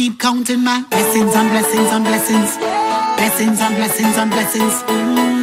keep counting my blessings and blessings and blessings. Blessings and blessings and blessings. Ooh.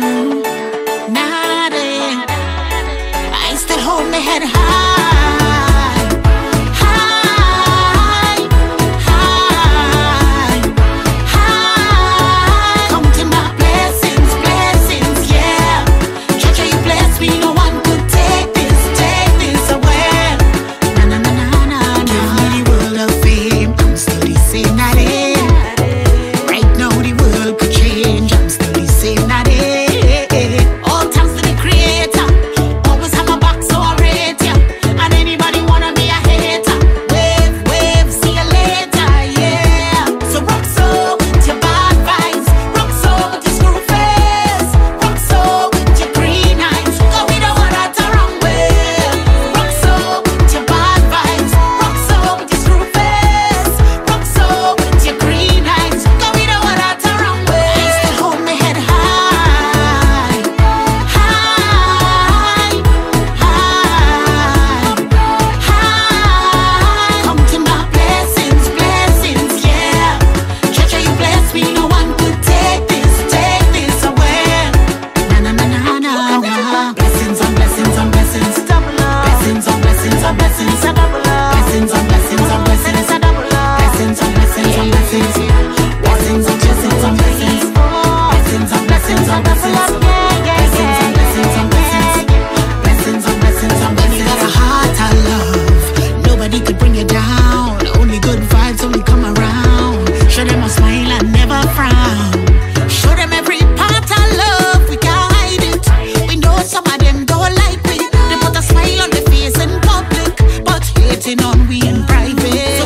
private.